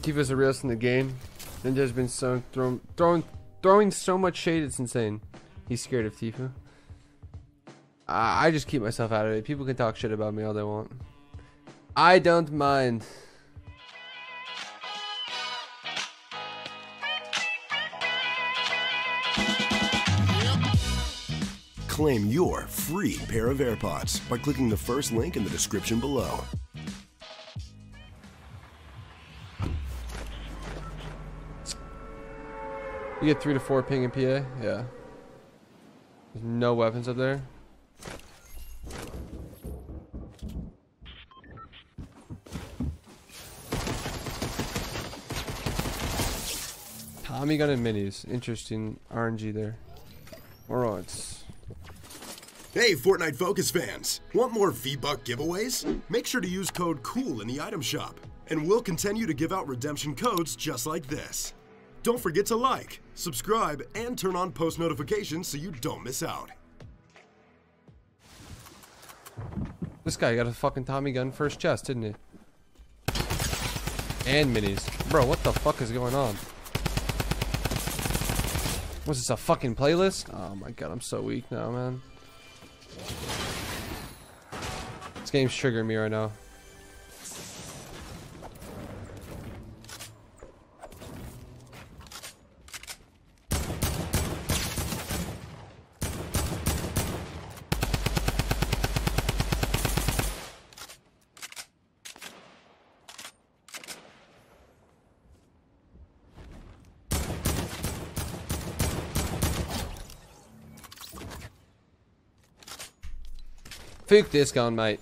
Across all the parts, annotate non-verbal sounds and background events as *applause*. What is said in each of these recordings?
Tfue's the realest in the game. Ninja's been so thrown, throwing, throwing so much shade. It's insane. He's scared of Tifa. I, I just keep myself out of it. People can talk shit about me all they want. I don't mind. Claim your free pair of AirPods by clicking the first link in the description below. You get three to four ping in PA? Yeah. There's no weapons up there. Tommy gun and minis. Interesting RNG there. Alright. Hey, Fortnite Focus fans! Want more V-Buck giveaways? Make sure to use code COOL in the item shop, and we'll continue to give out redemption codes just like this. Don't forget to like, subscribe, and turn on post notifications so you don't miss out. This guy got a fucking Tommy gun first chest, didn't he? And minis. Bro, what the fuck is going on? Was this a fucking playlist? Oh my god, I'm so weak now, man. This game's triggering me right now. Fuck this gun, mate.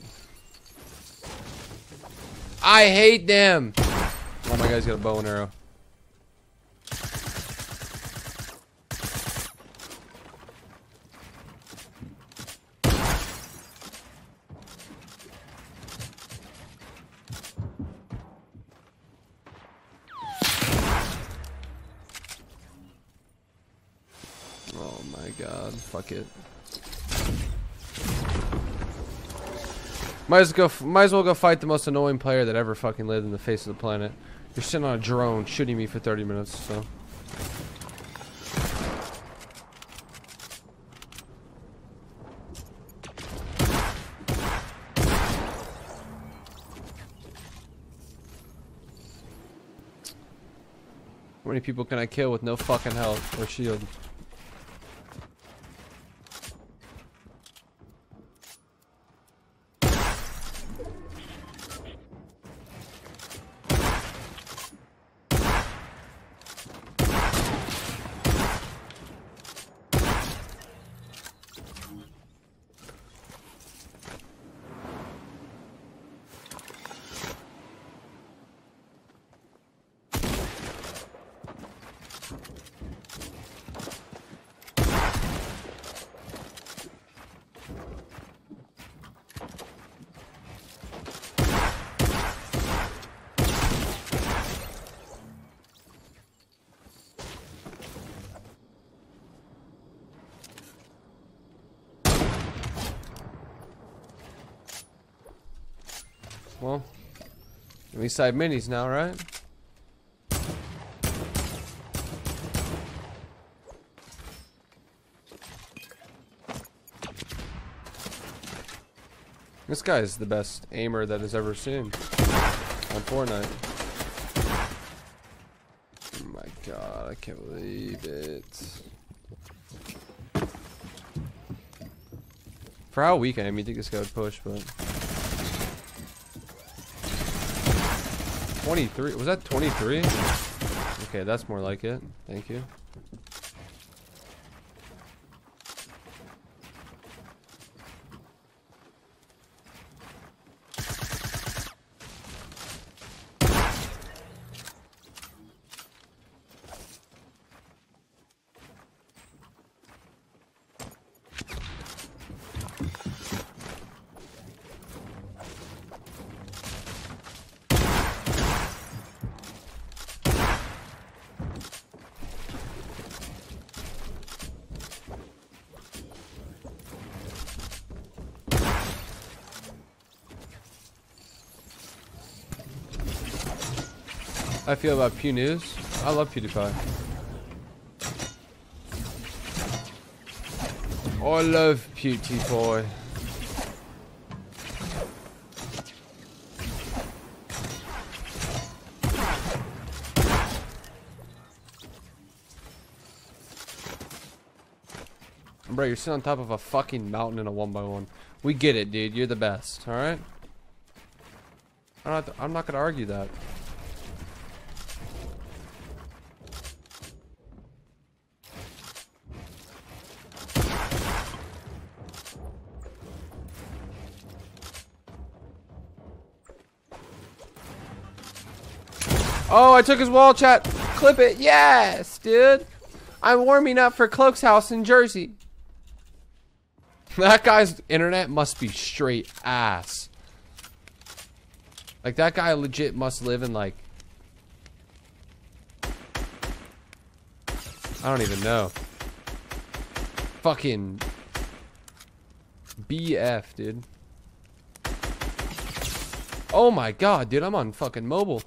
I hate them. Oh my guy's got a bow and arrow. Oh my god, fuck it. Might as go. Might as well go fight the most annoying player that ever fucking lived in the face of the planet. You're sitting on a drone shooting me for 30 minutes. So. How many people can I kill with no fucking health or shield? Well, we side minis now, right? This guy is the best aimer that has ever seen on Fortnite. Oh my god, I can't believe it. For how weak I am, you think this guy would push, but... 23. Was that 23? Okay, that's more like it. Thank you. I feel about Pew News. I love PewDiePie. I love PewDiePie. Bro, you're sitting on top of a fucking mountain in a one by one. We get it, dude. You're the best. All right. I'm not. I'm not gonna argue that. Oh, I took his wall chat. Clip it. Yes, dude. I'm warming up for Cloak's house in Jersey. *laughs* That guy's internet must be straight ass. Like that guy legit must live in like I don't even know. Fucking BF, dude. Oh my god, dude, I'm on fucking mobile.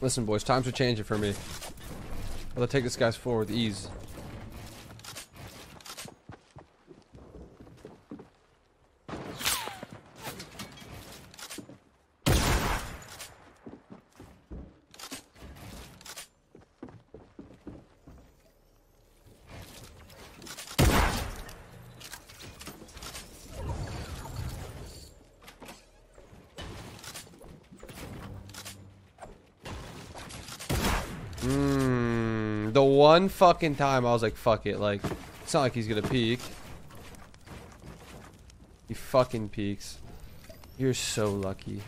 Listen, boys, times are changing for me. I'll take this guy's floor with ease. The one fucking time I was like, fuck it. Like, it's not like he's gonna peek. He fucking peeks. You're so lucky.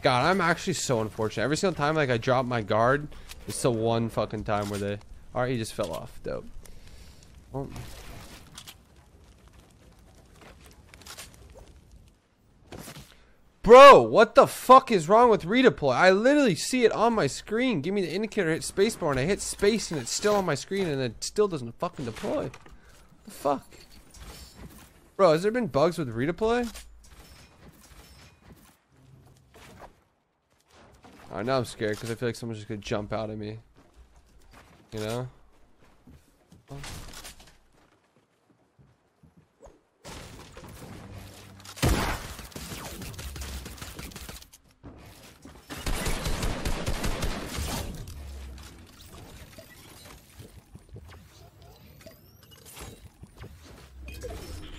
God, I'm actually so unfortunate. Every single time, like, I drop my guard, it's the one fucking time where they... Alright, he just fell off. Dope. Well, Bro, what the fuck is wrong with redeploy? I literally see it on my screen. Give me the indicator, hit spacebar, and I hit space, and it's still on my screen, and it still doesn't fucking deploy. the fuck? Bro, has there been bugs with redeploy? Alright, now I'm scared, because I feel like someone's just gonna jump out at me. You know?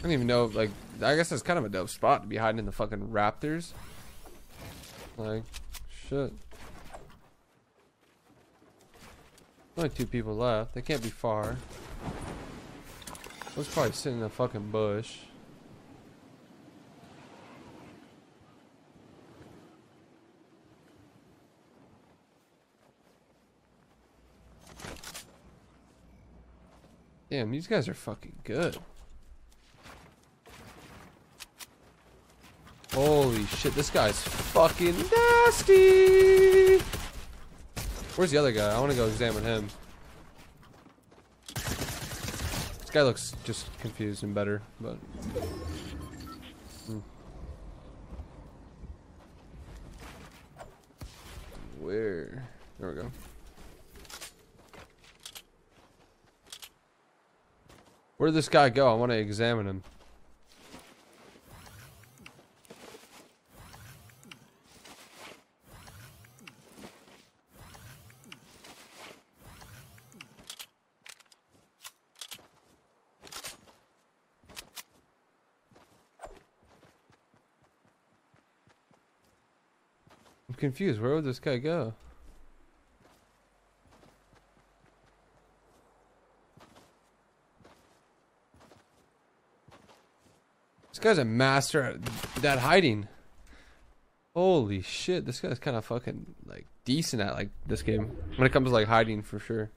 Don't even know, like, I guess that's kind of a dope spot to be hiding in the fucking raptors. Like, shit. Only two people left. They can't be far. Let's probably sit in a fucking bush. Damn, these guys are fucking good. Holy shit, this guy's fucking nasty! Where's the other guy? I want to go examine him. This guy looks just confused and better, but... Hmm. Where? There we go. Where did this guy go? I want to examine him. Confused. Where would this guy go? This guy's a master at that hiding. Holy shit, this guy's kind of fucking like decent at like this game when it comes to like hiding for sure.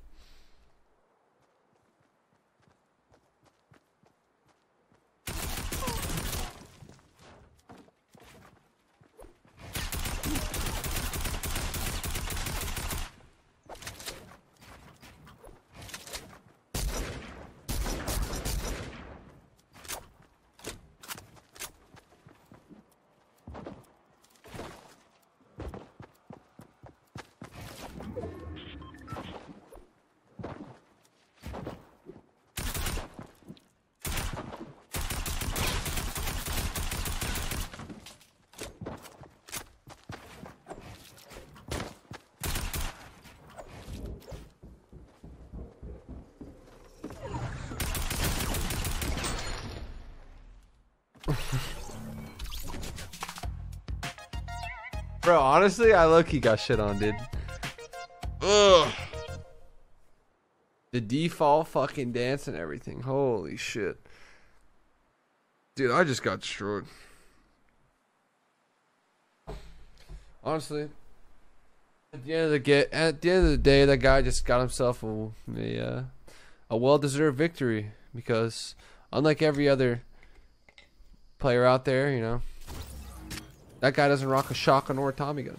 Bro, honestly, I look he got shit on, dude. Ugh. The default fucking dance and everything. Holy shit. Dude, I just got destroyed. Honestly, at the end of the get at the end of the day, that guy just got himself a a, uh, a well-deserved victory because unlike every other player out there, you know, that guy doesn't rock a shotgun or a Tommy gun.